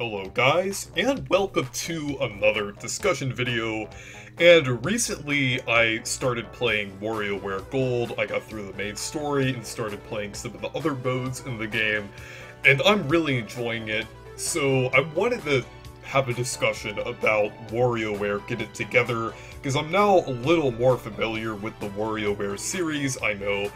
Hello guys, and welcome to another discussion video. And recently I started playing WarioWare Gold, I got through the main story and started playing some of the other modes in the game, and I'm really enjoying it. So I wanted to have a discussion about WarioWare Get It Together, because I'm now a little more familiar with the WarioWare series, I know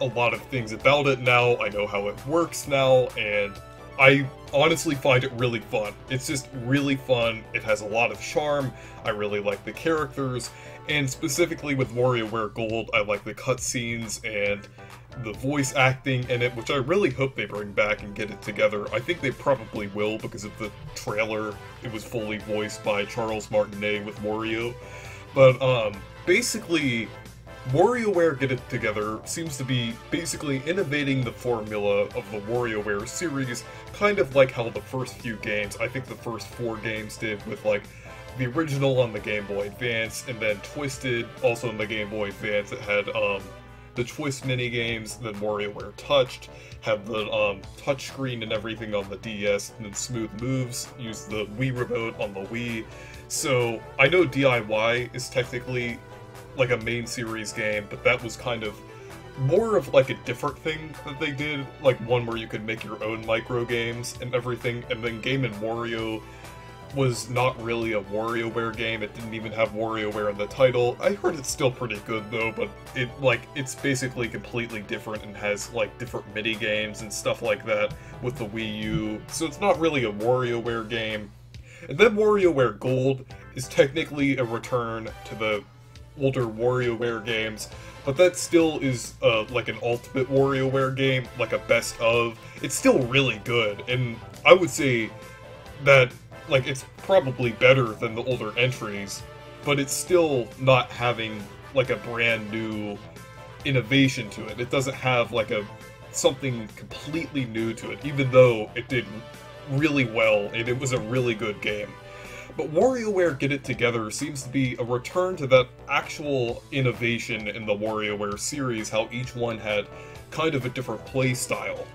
a lot of things about it now, I know how it works now, and I honestly find it really fun. It's just really fun. It has a lot of charm. I really like the characters, and specifically with WarioWare Gold, I like the cutscenes and the voice acting in it, which I really hope they bring back and get it together. I think they probably will because of the trailer. It was fully voiced by Charles Martinet with Wario. But um, basically, WarioWare Get It Together seems to be basically innovating the formula of the WarioWare series, kind of like how the first few games, I think the first four games did with like the original on the Game Boy Advance, and then Twisted, also on the Game Boy Advance, it had um, the Twist mini games, then WarioWare Touched, had the um, touchscreen and everything on the DS, and then Smooth Moves, used the Wii Remote on the Wii. So I know DIY is technically like a main series game, but that was kind of more of like a different thing that they did, like one where you could make your own micro games and everything, and then Game and Wario was not really a WarioWare game. It didn't even have WarioWare in the title. I heard it's still pretty good though, but it like it's basically completely different and has like different mini games and stuff like that with the Wii U. So it's not really a WarioWare game. And then WarioWare Gold is technically a return to the older WarioWare games, but that still is uh, like an Ultimate WarioWare game, like a best of. It's still really good, and I would say that like it's probably better than the older entries, but it's still not having like a brand new innovation to it. It doesn't have like a something completely new to it, even though it did really well and it was a really good game. But WarioWare Get It Together seems to be a return to that actual innovation in the WarioWare series, how each one had kind of a different play style.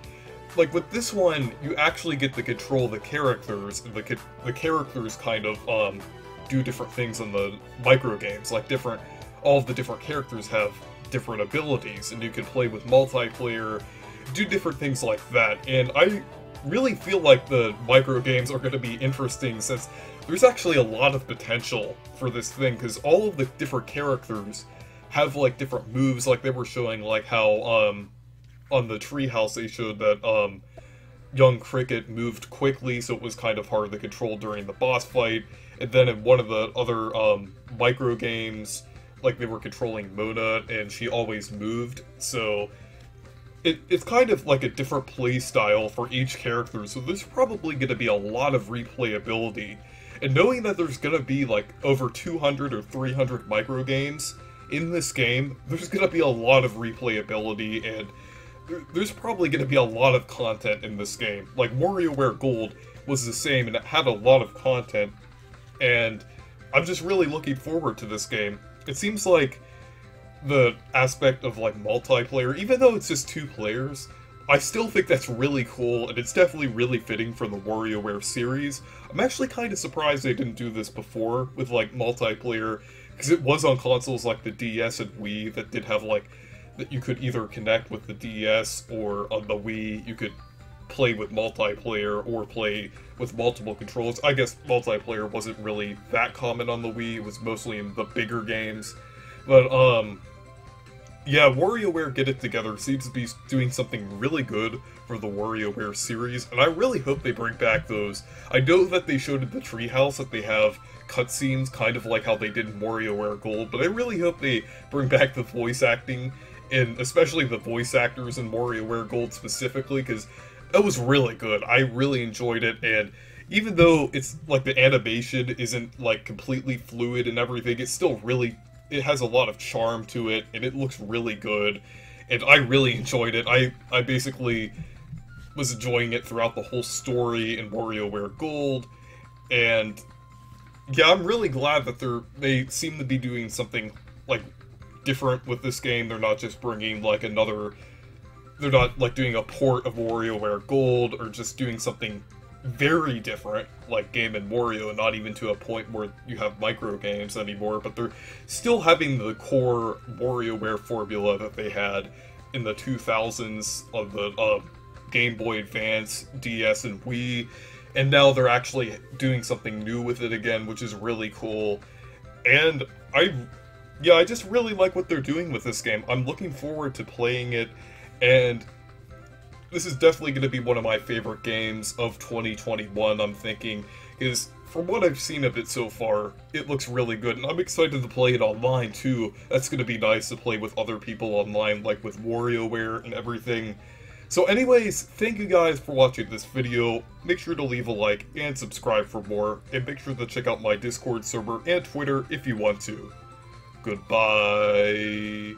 Like with this one, you actually get to control the characters, and the, the characters kind of um, do different things in the micro games. Like different, all of the different characters have different abilities, and you can play with multiplayer, do different things like that. And I really feel like the micro games are going to be interesting since there's actually a lot of potential for this thing because all of the different characters have like different moves like they were showing like how um on the treehouse they showed that um young cricket moved quickly so it was kind of hard to control during the boss fight. And then in one of the other um micro games like they were controlling mona and she always moved so it, it's kind of like a different play style for each character so there's probably going to be a lot of replayability and knowing that there's gonna be like over 200 or 300 micro games in this game, there's gonna be a lot of replayability and there's probably gonna be a lot of content in this game. Like WarioWare Gold was the same and it had a lot of content and I'm just really looking forward to this game. It seems like the aspect of like multiplayer, even though it's just two players, I still think that's really cool, and it's definitely really fitting for the WarioWare series. I'm actually kind of surprised they didn't do this before with, like, multiplayer, because it was on consoles like the DS and Wii that did have, like, that you could either connect with the DS or on the Wii you could play with multiplayer or play with multiple controls. I guess multiplayer wasn't really that common on the Wii, it was mostly in the bigger games. But, um, yeah, WarioWare Get It Together seems to be doing something really good for the WarioWare series, and I really hope they bring back those. I know that they showed in the treehouse that they have cutscenes, kind of like how they did in WarioWare Gold, but I really hope they bring back the voice acting, and especially the voice actors in WarioWare Gold specifically, because that was really good. I really enjoyed it, and even though it's like the animation isn't like completely fluid and everything, it's still really it has a lot of charm to it, and it looks really good. And I really enjoyed it. I, I basically was enjoying it throughout the whole story in WarioWare Gold, and yeah, I'm really glad that they're they seem to be doing something like different with this game. They're not just bringing like another. They're not like doing a port of WarioWare Gold or just doing something very different, like Game and Wario, not even to a point where you have micro games anymore, but they're still having the core WarioWare formula that they had in the 2000s of the uh, Game Boy Advance, DS, and Wii, and now they're actually doing something new with it again, which is really cool. And I, yeah, I just really like what they're doing with this game. I'm looking forward to playing it, and this is definitely going to be one of my favorite games of 2021, I'm thinking, because from what I've seen of it so far, it looks really good, and I'm excited to play it online too. That's going to be nice to play with other people online, like with WarioWare and everything. So anyways, thank you guys for watching this video. Make sure to leave a like and subscribe for more, and make sure to check out my Discord server and Twitter if you want to. Goodbye.